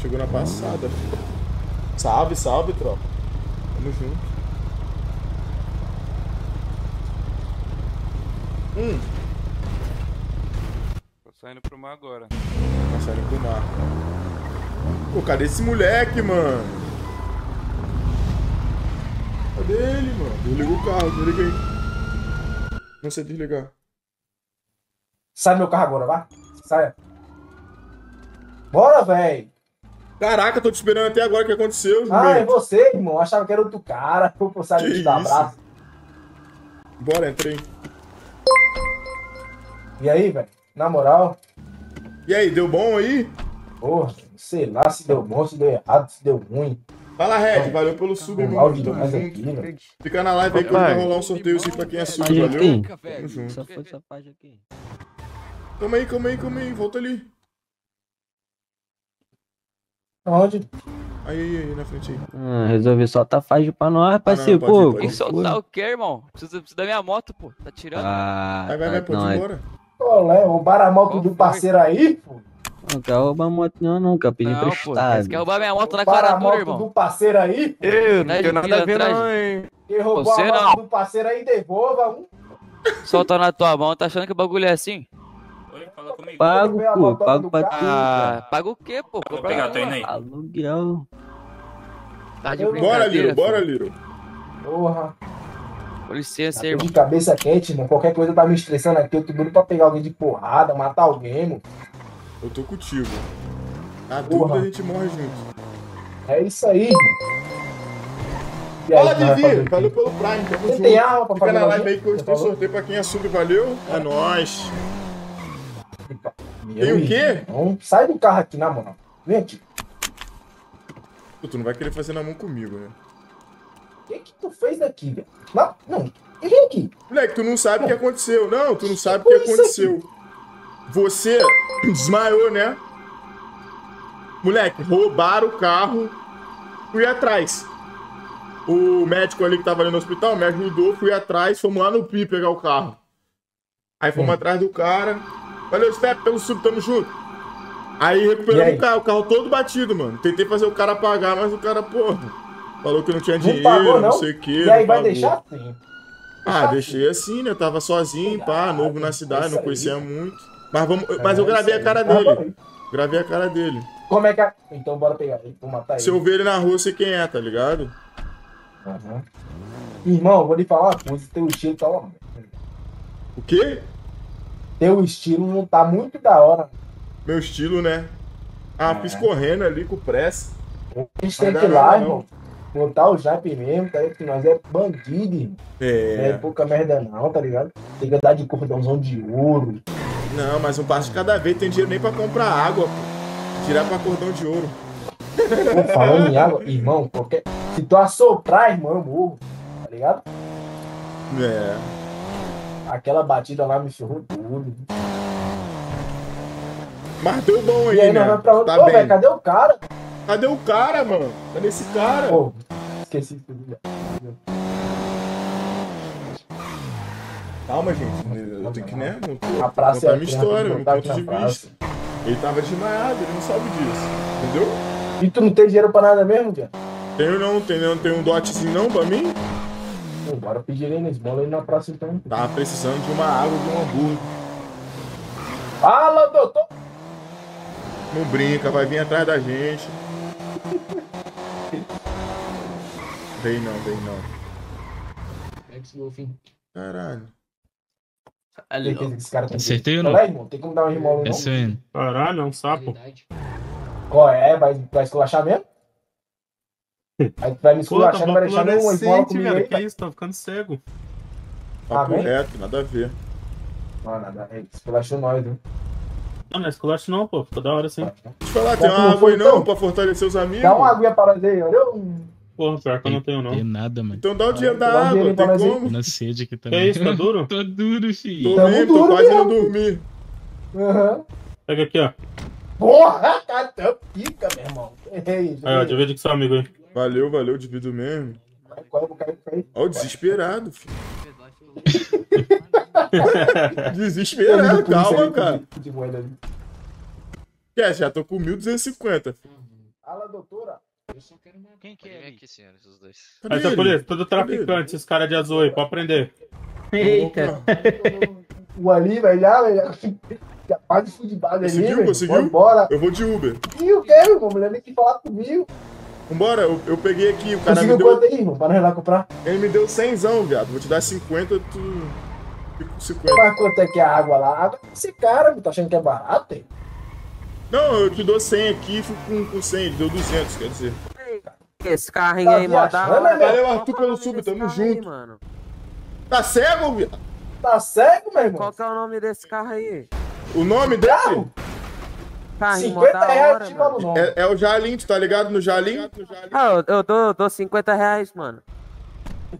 chegou na passada. Salve, salve, tropa. Tamo junto. Hum, Tô saindo pro mar agora. tá saindo pro mar. Pô, cadê esse moleque, mano? Cadê ele, mano? Desliga o carro, desliga aí. Não sei desligar. Sai do meu carro agora, vai. Sai. Bora, velho. Caraca, tô te esperando até agora o que aconteceu, Ah, é você, irmão. Achava que era outro cara. Vou Que de te dar abraço. Bora, entrei. E aí, velho? Na moral, E aí, deu bom aí? porra, sei lá se deu bom, se deu errado, se deu ruim. Fala, Red, valeu pelo sub. Tamo junto. velho. Fica na live aí que vai rolar um sorteio assim pra quem é sub, valeu? Tamo junto. Só foi essa página aqui. Calma aí, calma aí, calma aí. Volta ali. Onde? Aí, aí, aí, na frente aí. Ah, resolvi soltar faixa pra nós, parceiro. ir, Pô. Tem que soltar o quê, irmão? Precisa, precisa da minha moto, pô. Tá tirando? Ah, Vai, vai, tá, vai, pode não, ir é- embora. Olé, roubaram a moto do parceiro aí, pô. não quer roubar moto não, não, quer pedir pô. emprestado. Você quer roubar minha moto na Roubaram cara a dura, moto irmão? do parceiro aí, pô. Eu não tenho nada a ver não, hein. Quem roubou Você a moto não. do parceiro aí, devolva um. Solta na tua mão, tá achando que o bagulho é assim? Fala comigo. Pago, pô, pago pra tu. Ah, paga o quê, pô? Vou pegar, tô indo aí. Aluguel. Tá de Bora, Liro, bora. Liro. Porra. Com licença, Tô irmão. de cabeça quente, irmão. Qualquer coisa tá me estressando aqui. Eu tô doido pra pegar alguém de porrada, matar alguém, mano. Eu tô contigo. Na Porra. dúvida a gente morre junto. É isso aí, aí, Fala, quê? Valeu pelo Prime, tamo Você junto. tem arma pra Fica na live aí que tem falou? sorteio pra quem é sub, valeu? É nóis. Meu Tem o quê? irmão, sai do carro aqui, na moral. Vem aqui. Tu não vai querer fazer na mão comigo, né? O que que tu fez daqui, velho? Não, não. Vem aqui. Moleque, tu não sabe o que aconteceu. Não, tu não sabe o que aconteceu. Você desmaiou, né? Moleque, roubaram o carro. Fui atrás. O médico ali que tava ali no hospital me ajudou, fui atrás, fomos lá no PI pegar o carro. Aí fomos Hum. atrás do cara. Valeu, Step, pelo sub, tamo junto. Aí recuperamos aí? o carro, o carro todo batido, mano. Tentei fazer o cara pagar, mas o cara, porra, falou que não tinha Não dinheiro, pagou, não não? sei o que. E aí vai deixar sim. Ah, deixei assim, né? Tava sozinho, pá, novo na cidade, não aí. conhecia muito. Mas, vamos, mas eu É, gravei a cara aí. Dele. aí. Gravei a cara dele. Como é que é? Então bora pegar ele, vou matar ele. Se eu ver ele na rua, eu sei quem é, tá ligado? Aham. Irmão, vou lhe falar uma coisa, teu estilo tá uma. O quê? Teu estilo não tá muito da hora. Meu estilo, né? Ah, É. fiz correndo ali com pressa. A gente tem que ir lá, irmão. Montar o Jape mesmo, tá ligado? Que nós é bandido, irmão. Não é É. pouca merda não, tá ligado? Tem que andar de cordãozão de ouro. Não, mas um passo de cada vez. Tem dinheiro nem pra comprar água, pô. Tirar pra cordão de ouro. Pô, falando em água, irmão, qualquer. Se tu assoprar, irmão, eu morro. Tá ligado? É. Aquela batida lá me ferrou Mas deu bom aí, E aí né? vamos pra? Tá Pô, bem. velho, cadê o cara? Cadê o cara, mano? Cadê esse cara? Pô, esqueci. Calma, gente. Eu tenho que, né? Não A praça contar é minha história, meu ponto na de praça. vista. Ele tava desmaiado, ele não sabe disso. Entendeu? E tu não tem dinheiro pra nada mesmo, Tia? Tenho não, tem não, tem um dotezinho não pra mim? Pô, bora pedir ele nesse bola aí na praça então. Tava precisando de uma água de um hambúrguer. Fala, doutor! Não brinca, vai vir atrás da gente. Vem não, vem não. Caralho. Tem que esse cara tem Acertei ou não? lá, irmão, tem como dar um remolo É não? Caralho, é um sapo. Qual é? Vai, vai esculachar mesmo? Aí tu vai me tá esculachar, não vai deixar nenhuma esmola fluorescente, comigo velho. aí, Que isso, tô ficando cego. Ah, Papo vem? reto, nada a ver. Não, nada, é, esculachou nós, viu? Não, não é esculacho não, pô. Ficou da hora assim. Deixa eu falar, tem uma não água aí não então? pra fortalecer os amigos? Dá uma aguinha para nós aí, olha. Porra, pior que eu não tenho não. Tem nada, mano. Então dá o dinheiro da água, dinheiro pra tem como? Tô na sede aqui Que também. isso, tá duro? Tô duro, Tô filho. Tamo mesmo, tô duro quase indo dormir. Aham. Pega aqui, ó. Porra, tá tão pica, meu irmão. Ei, Aí, ó, divide com seu amigo aí. Valeu, valeu, divido mesmo. Corre. Ó, o desesperado, filho. Desesperado, calma, cara. De moeda ali. É, já tô com 1.250. filho. Fala, doutora. Quem que é aqui, senhores, os dois. Cadê Essa ele? polícia, tudo Cadê traficante, esses caras de azul aí, pode prender. Eita. O ali, velho, já, velho. Já faz de futebol ali, Conseguiu? velho. Conseguiu? Bora. Eu vou de Uber. E o que, meu irmão? Mulher nem que falar comigo. Vambora, eu, eu peguei aqui, o cara me Conseguiu deu. quanto aí, irmão? Para nós ir lá comprar. Ele me deu 100, viado. Vou te dar 50, tu. Fica com 50. Mas quanto é que é a água lá? A água é esse cara. Tá achando que é barato, hein? Não, eu te dou 100 aqui e fico com, com 100. Ele deu 200, quer dizer. Esse carrinho Tá aí, mó da viajando, hora. né, Valeu, Arthur, pelo sub, tamo carro aí, junto. mano? Tá cego, viado? Tá cego, meu irmão? Qual que é o nome desse carro aí? O nome dele Carrinho mó 50 da reais hora, mano. é, é o Jalim, tu tá ligado no Jalim? Ah, eu, eu dou, eu dou 50 reais, mano.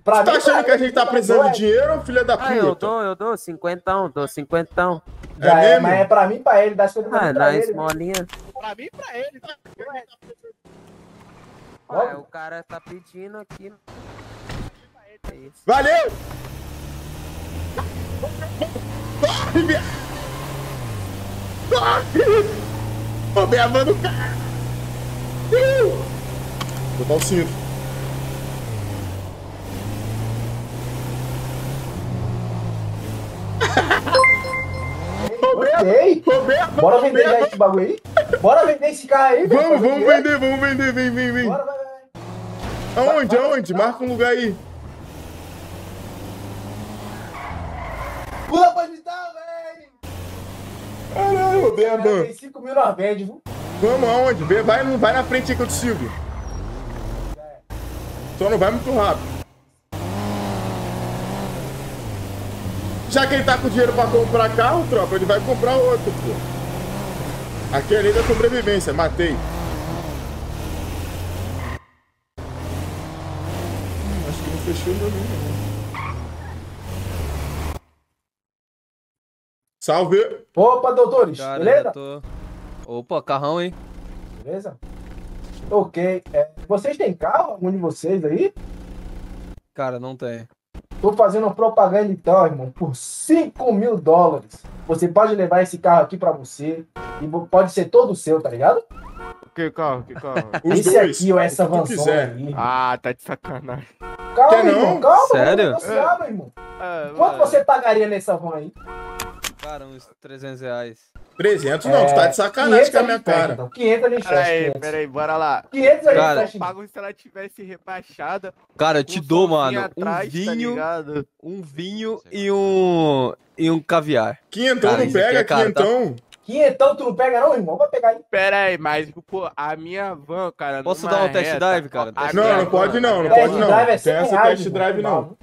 Pra Tu tá mim, achando que a gente tá precisando de dinheiro, filha da Ah, eu puta? dou, eu dou 50, dou 50. Já É é, mesmo? mas é pra mim, pra ele. Dá 50 Ah, pra dá ele. esmolinha. Pra mim, pra ele. Tá? Ué, o cara tá pedindo aqui. É isso. Valeu! Corre, viado! Corre! Roubei a van do cara! Ih! Botar o cinto. Van! Bora vender já esse bagulho aí? Bora vender esse carro aí, velho, Vamos, vamos vender, vamos vender, vem, vem, vem. Bora, vai, vai. Aonde, aonde? Marca um lugar aí. Pula pra editar, velho. Caralho, a van. 45 mil nós vende, viu? Vamos aonde? Vai, não vai na frente aí que eu te sigo. Só não vai muito rápido. Já que ele tá com dinheiro pra comprar carro, tropa, ele vai comprar outro, pô. Aqui é lei da sobrevivência, matei. Hum, Acho que não fechou meu número. Salve! Opa, doutores, Cara, beleza? tô... Opa, carrão, hein? Beleza? Ok. É, vocês têm carro, algum de vocês aí? Cara, não tem. Tô fazendo uma propaganda então, irmão, por 5 mil dólares. Você pode levar esse carro aqui pra você e pode ser todo seu, tá ligado? Que carro? Que carro? Os esse dois. aqui, ó, essa quiser. aí. Ah, tá de sacanagem. Calma, Quer irmão, não? calma. Sério? Meu irmão. Ah, Quanto mano. você pagaria nessa van aí? Cara, uns 300 reais. 300 não, tu tá de sacanagem com a minha cara. então. 500 a gente fecha. Peraí, 500. peraí, bora lá. 500 a gente Cara, fecha. Pago se ela tivesse rebaixada. Cara, eu te um dou, mano, atrás, um tá vinho, ligado? um vinho e um e um caviar. Quinhentão Cara, não aqui pega, é caro, tá? quinhentão. Quinhentão tu não pega não, irmão? Vai pegar aí. Pera aí, mas, pô, a minha van, cara. Posso dar um test drive, cara? Não, não pode não, não Test pode não. drive é Tem 100 essa reais, test drive não.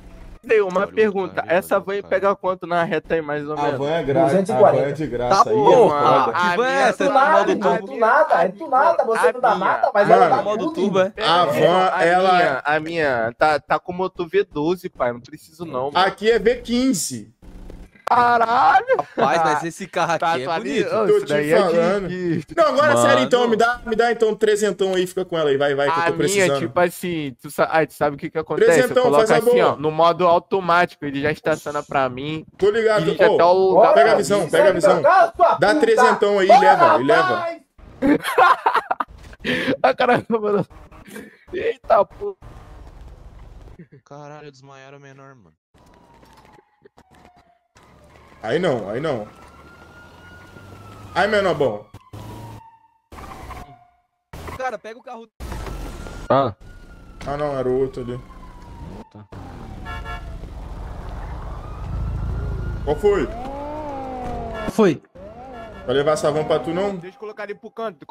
Tem uma Valeu, pergunta. valeu, Essa van pega quanto na reta aí, mais ou A menos? van é grátis. A 240. van é de graça. Tá aí é porra! foda. Que van é essa? É Tá tu no nada, modo é tu nada, é tu nada. Você não dá minha- nada, mas Mano, ela dá modo tudo, turbo, é? A van, a ela minha, é- a minha, tá, tá com motor V12, pai. Não preciso não. mano. Aqui é V15. Caralho! Rapaz, mas esse carro aqui Tá é bonito. Tô Isso te é de- falando. de- Não, agora Mano. sério então, me dá, me dá então trezentão aí, fica com ela aí, vai, vai, que eu A tô minha, precisando. tipo assim, tu, sa ah, tu sabe o que que acontece? Trezentão, eu faz a assim, ó, no modo automático, ele já estaciona pra mim, Tô ligado. até Ô, o lugar. pega a visão, pega a visão. Dá trezentão aí, Bora, leva, e leva. Ah, caramba, mano. Eita, pô. Caralho, desmaiaram o menor, mano. Aí não, aí não. Aí, menor bom. Cara, pega o carro. Ah, Ah não, era o outro ali. Tá. Qual foi? foi. Vai levar essa van pra tu não? Deixa eu colocar ali pro canto.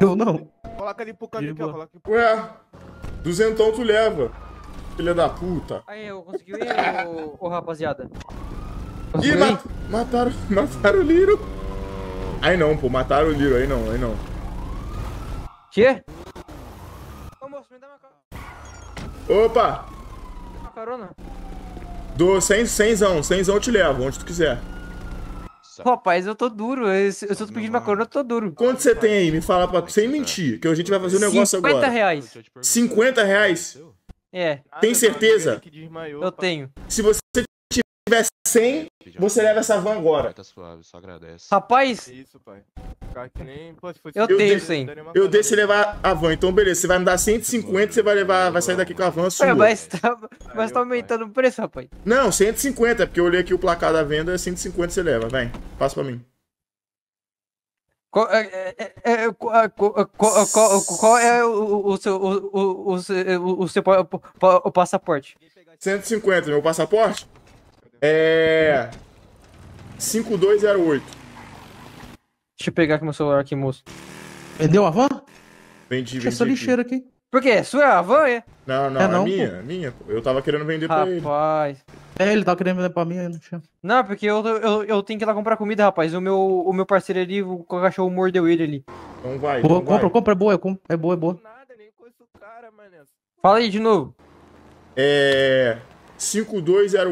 Eu não. Coloca ali pro canto aqui, ó. Coloca pro... Ué, duzentão tu leva. Filha da puta. Aí, eu consegui ir, ô, ô rapaziada. Ih, mat mataram, mataram o Liro. Aí não, pô, mataram o Liro, aí não, aí não. Quê? Ô moço, me dá uma, ca- Opa, uma carona. dou 100, 100zão, 100zão eu te levo, onde tu quiser. Rapaz, eu tô duro. Eu, se eu tô pedindo uma carona, eu tô duro. Quanto você tem aí? Me fala pra tu, sem mentir, que a gente vai fazer um negócio 50 agora. reais. 50 reais? É, Tem certeza? Que eu tenho. Se você tiver 100, você leva essa van agora. Tá suave, só agradece. Rapaz, Isso, pai. Nem. Pô, se fosse Eu tenho daria- 100. daria uma Eu você aí. levar a van. Então, beleza. Você vai me dar 150, você vai levar, vai sair daqui com a van sua. ué, mas tá, mas tá aumentando o preço, rapaz. Não, 150, porque eu olhei aqui o placar da venda, é 150 você leva. Vem, passa pra mim. Qual é, é, é, é, qual, qual- qual- qual- qual é o, o seu, o, o, o, seu- o seu pa- pa- o passaporte? 150, meu passaporte? É. 5208. Deixa eu pegar aqui meu celular aqui, moço. Vendeu a van? Vendi, Tinha essa vendi. aqui. lixeira aqui. Por quê? Sua é a van, é? Não, não, É é, não, minha, é minha. pô. Eu tava querendo vender pra ele. Rapaz. É, ele tava querendo vender pra mim, aí não tinha. Não, porque eu, eu, eu tenho que ir lá comprar comida, rapaz. O meu, o meu parceiro ali, o cachorro mordeu ele ali. Então vai. Boa, então vai. compra, compra, é boa, é, é boa, é boa. Nada, nem conheço o cara, mané. Fala aí de novo. É. 5208.